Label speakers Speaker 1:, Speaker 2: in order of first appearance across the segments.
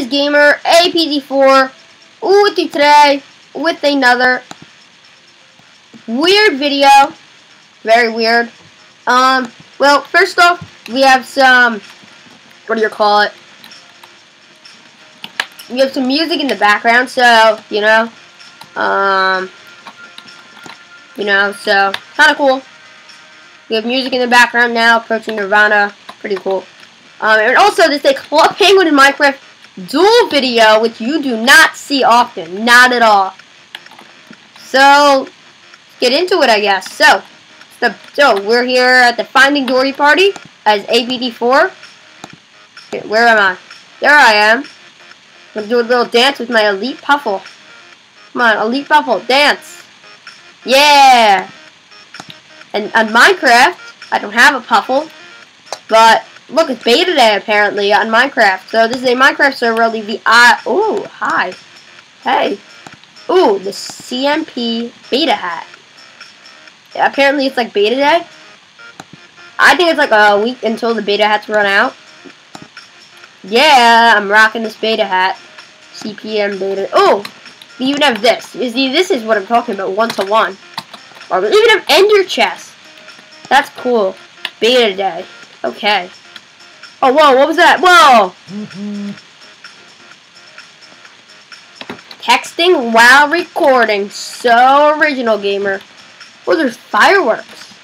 Speaker 1: is Gamer APD4 with you today with another weird video. Very weird. Um, well, first off, we have some, what do you call it? We have some music in the background, so, you know, um, you know, so, kind of cool. We have music in the background now, approaching Nirvana. Pretty cool. Um, and also, this is a Club Penguin in Minecraft duel video, which you do not see often. Not at all. So, get into it, I guess. So, the, so we're here at the Finding Dory party as ABD4. Okay, where am I? There I am. I'm to do a little dance with my Elite Puffle. Come on, Elite Puffle, dance. Yeah! And on Minecraft, I don't have a Puffle, but look, it's beta day apparently on Minecraft. So this is a Minecraft server. I'll leave the I. Ooh, hi. Hey. Ooh, the CMP beta hat. Yeah, apparently it's like beta day. I think it's like a week until the beta hats run out. Yeah, I'm rocking this beta hat. CPM beta. Oh, we even have this. See, this is what I'm talking about, one to one. Or even have Ender chest. That's cool. Beta day. Okay. Oh, whoa, what was that? Whoa! Texting while recording. So original, gamer. Oh, there's fireworks.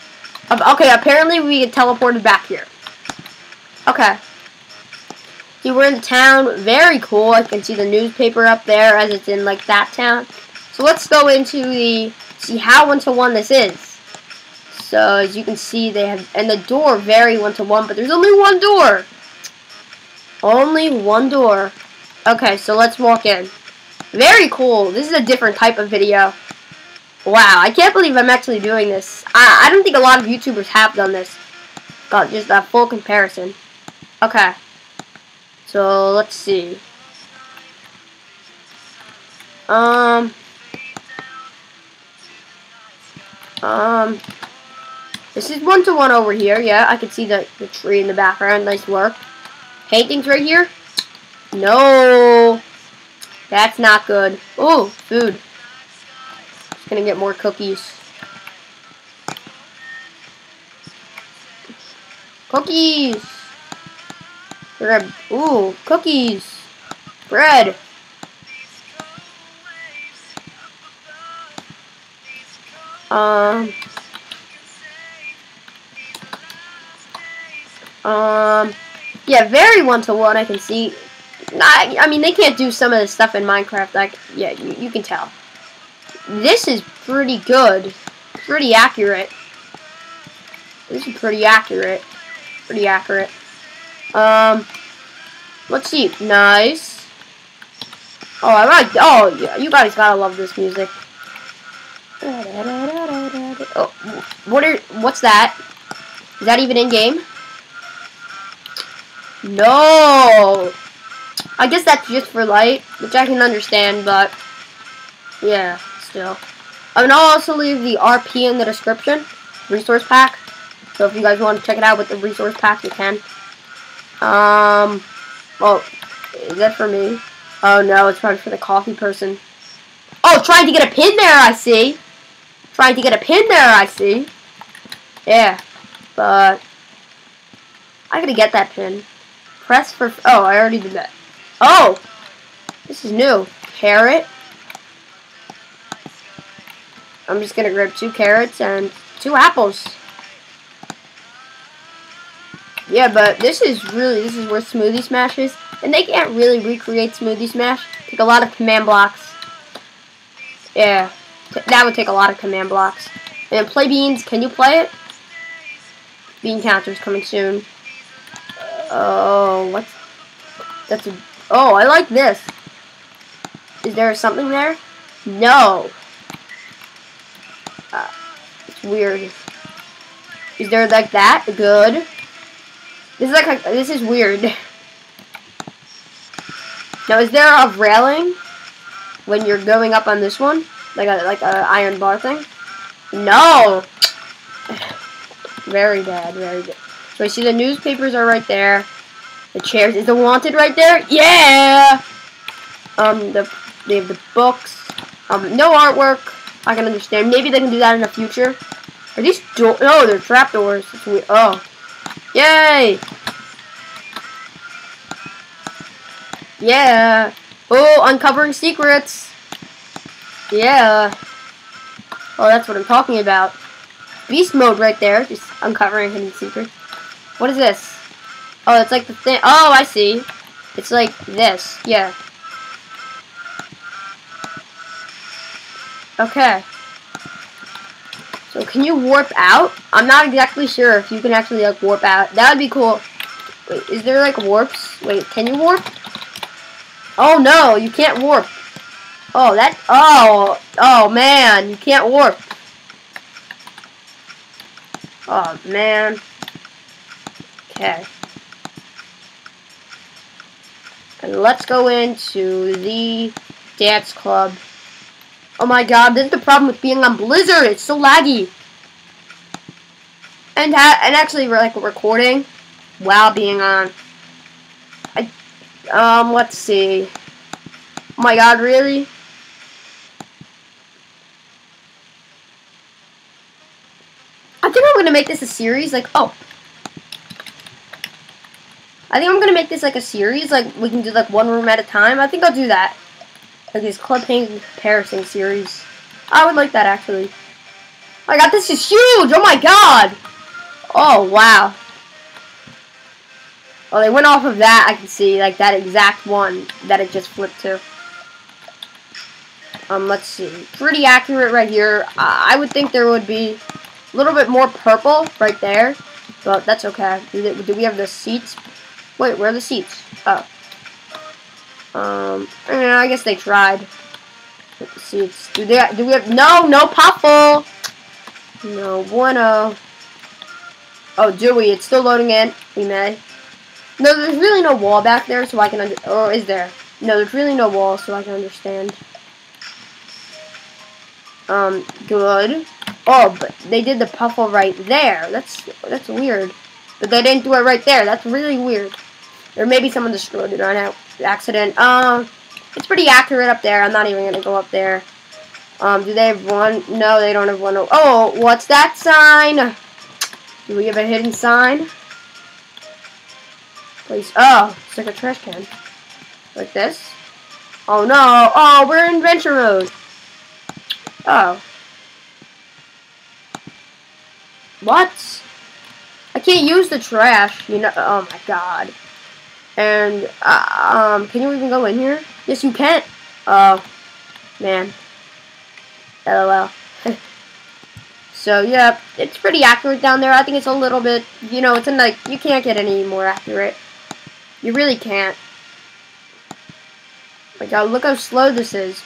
Speaker 1: Okay, apparently we get teleported back here. Okay. See, we're in town. Very cool. I can see the newspaper up there as it's in, like, that town. So let's go into the... See how one-to-one -one this is. So, as you can see, they have... And the door, vary one-to-one, -one, but there's only one door. Only one door. Okay, so let's walk in. Very cool. This is a different type of video. Wow, I can't believe I'm actually doing this. I, I don't think a lot of YouTubers have done this. Got just a full comparison. Okay. So, let's see. Um... Um... This is one-to-one over here. Yeah, I can see the, the tree in the background. Nice work. Paintings right here? No. That's not good. Oh, food. Just gonna get more cookies. Cookies. Grab. Ooh, cookies. Bread. Um. Um. Yeah, very one-to-one, -one, I can see. I, I mean, they can't do some of the stuff in Minecraft. Like, yeah, you, you can tell. This is pretty good. Pretty accurate. This is pretty accurate. Pretty accurate. Um, let's see. Nice. Oh, I like. Oh, yeah, you guys gotta love this music. Oh, what are? What's that? Is that even in game? No! I guess that's just for light, which I can understand, but yeah, still. I mean, I'll also leave the RP in the description, resource pack. So if you guys want to check it out with the resource pack, you can. Um, well, is that for me? Oh no, it's probably for the coffee person. Oh, trying to get a pin there, I see. Trying to get a pin there, I see. Yeah, but I gotta get that pin. Press for... Oh, I already did that. Oh! This is new. Carrot. I'm just going to grab two carrots and two apples. Yeah, but this is really... This is where Smoothie Smash is. And they can't really recreate Smoothie Smash. Take a lot of command blocks. Yeah. That would take a lot of command blocks. And play beans. Can you play it? Bean counter's coming soon. Oh, what's... That's a... Oh, I like this. Is there something there? No. Uh, it's weird. Is there like that? Good. This is like a, this is weird. Now, is there a railing when you're going up on this one, like a like a iron bar thing? No. very bad. Very bad. So I see the newspapers are right there. The chairs. Is the wanted right there? Yeah! Um, the they have the books. Um, no artwork. I can understand. Maybe they can do that in the future. Are these door? No, they're trapdoors. It's weird. Oh, yay! Yeah. Oh, uncovering secrets. Yeah. Oh, that's what I'm talking about. Beast mode right there. Just uncovering hidden secrets. What is this? Oh, it's like the thing. Oh, I see. It's like this. Yeah. Okay. So can you warp out? I'm not exactly sure if you can actually like warp out. That would be cool. Wait, is there like warps? Wait, can you warp? Oh no, you can't warp. Oh, that, oh, oh man, you can't warp. Oh man. Okay. And let's go into the dance club. Oh my god, this is the problem with being on Blizzard. It's so laggy. And and actually, we're like recording while being on. I um, let's see. Oh my god, really? I think I'm gonna make this a series. Like, oh, I think I'm gonna make this like a series. Like, we can do like one room at a time. I think I'll do that. Like this Club Penguin comparison series. I would like that actually. Oh my god, this is huge! Oh my god! Oh wow. Oh, they went off of that, I can see, like that exact one that it just flipped to. Um, let's see. Pretty accurate right here. Uh, I would think there would be a little bit more purple right there, but that's okay. Do we have the seats? Wait, where are the seats? Oh. Um, I guess they tried. See, it's, do they? Do we have? No, no puffle. No bueno. Oh, do we? It's still loading in. We may. No, there's really no wall back there, so I can. Under or is there? No, there's really no wall, so I can understand. Um, good. Oh, but they did the puffle right there. That's that's weird. But they didn't do it right there. That's really weird. Or maybe someone destroyed it on accident. Um, it's pretty accurate up there. I'm not even gonna go up there. Um, do they have one? No, they don't have one. Oh, what's that sign? Do we have a hidden sign? Please. Oh, it's like a trash can. Like this. Oh no. Oh, we're in adventure mode. Oh. What? I can't use the trash. You know. Oh my god. And, uh, um, can you even go in here? Yes, you can. Oh, man. LOL. so, yeah, it's pretty accurate down there. I think it's a little bit, you know, it's in like, you can't get any more accurate. You really can't. My god, look how slow this is.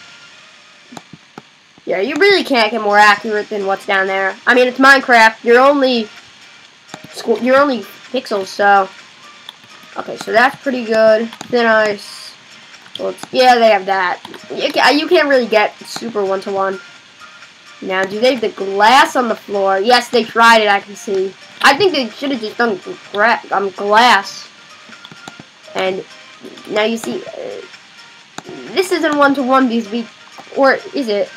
Speaker 1: Yeah, you really can't get more accurate than what's down there. I mean, it's Minecraft. You're only, you're only pixels, so Okay, so that's pretty good. Thin ice. Well, yeah, they have that. You, can, you can't really get super one-to-one. -one. Now, do they have the glass on the floor? Yes, they tried it, I can see. I think they should have just done gra um, glass. And now you see, uh, this isn't one-to-one -one because we, or is it?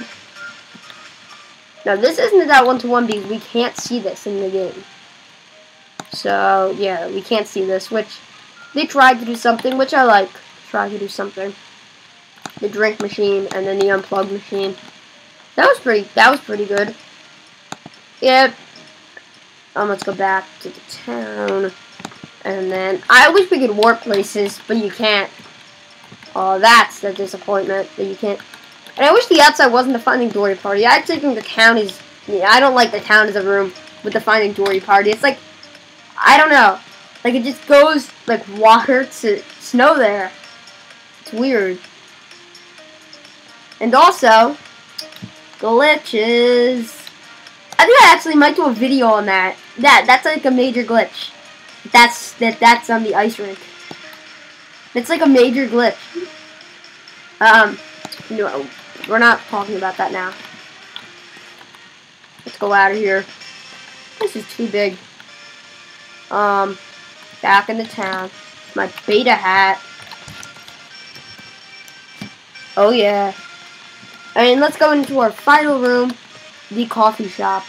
Speaker 1: Now, this isn't that one-to-one -one because we can't see this in the game. So, yeah, we can't see this, which they tried to do something, which I like. Try to do something. The drink machine and then the unplugged machine. That was pretty. That was pretty good. Yep. Um, let's go back to the town. And then, I wish we could warp places, but you can't. Oh, that's the disappointment, that you can't. And I wish the outside wasn't the Finding Dory party. I actually think the town is, yeah, I don't like the town as a room with the Finding Dory party. It's like, I don't know. Like, it just goes, like, water to snow there. It's weird. And also, glitches. I think I actually might do a video on that. That that's like a major glitch. That's that that's on the ice rink. It's like a major glitch. Um, no, we're not talking about that now. Let's go out of here. This is too big. Um, back in the town. my beta hat. Oh yeah. And let's go into our final room, the coffee shop.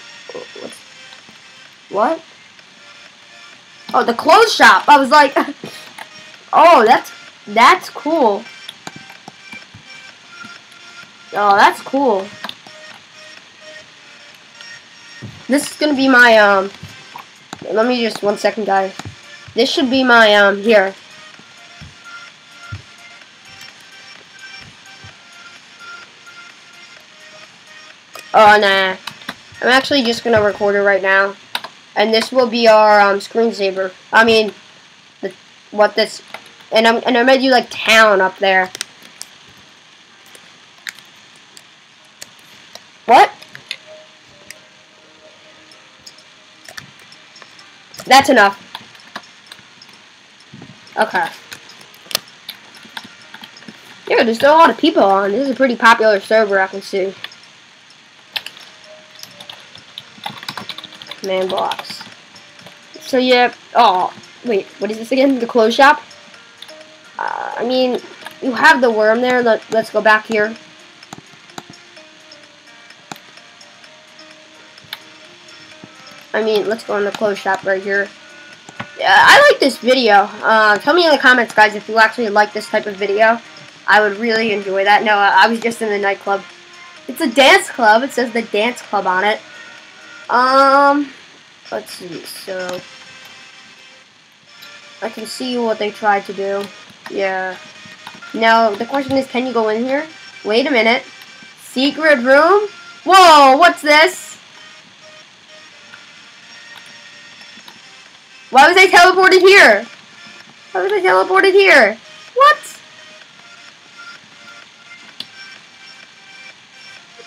Speaker 1: What? Oh, the clothes shop. I was like, oh, that's that's cool. Oh, that's cool. This is gonna be my um. Let me just one second, guys. This should be my um here. Oh nah. I'm actually just gonna record it right now. And this will be our um, screensaver. I mean, the, what this, and I'm and I'm gonna do like town up there. What? That's enough. Okay. Yeah, there's a lot of people on. This is a pretty popular server, I can see. Man box. So yeah, oh, wait, what is this again? The clothes shop? Uh, I mean, you have the worm there. Let, let's go back here. I mean, let's go in the clothes shop right here. Yeah, I like this video. Uh, tell me in the comments, guys, if you actually like this type of video. I would really enjoy that. No, I was just in the nightclub. It's a dance club. It says the dance club on it. Um, let's see. So, I can see what they tried to do. Yeah. Now, the question is, can you go in here? Wait a minute. Secret room? Whoa, what's this? Why was I teleported here? Why was I teleported here? What?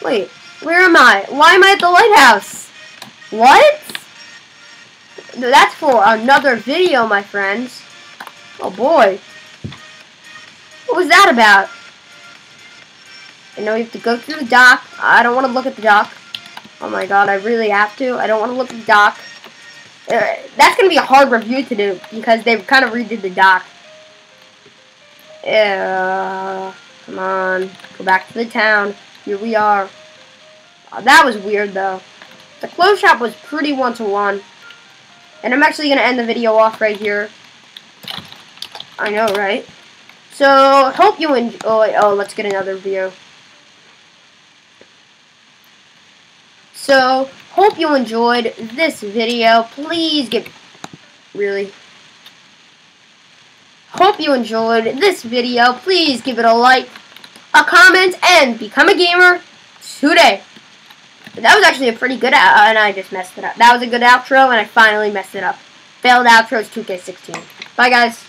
Speaker 1: Wait, where am I? Why am I at the lighthouse? What? That's for another video, my friends. Oh boy. What was that about? I know we have to go through the dock. I don't want to look at the dock. Oh my god, I really have to. I don't want to look at the dock. Uh, that's to be a hard review to do because they kind of redid the dock. Uh, come on. Go back to the town. Here we are. Uh, that was weird, though. The clothes shop was pretty one-to-one. And I'm actually to end the video off right here. I know, right? So, hope you enjoy... Oh, oh, let's get another view. So, hope you enjoyed this video. Please give... Really? Hope you enjoyed this video. Please give it a like, a comment, and become a gamer today. That was actually a pretty good, uh, and I just messed it up. That was a good outro, and I finally messed it up. Failed outros 2K16. Bye, guys.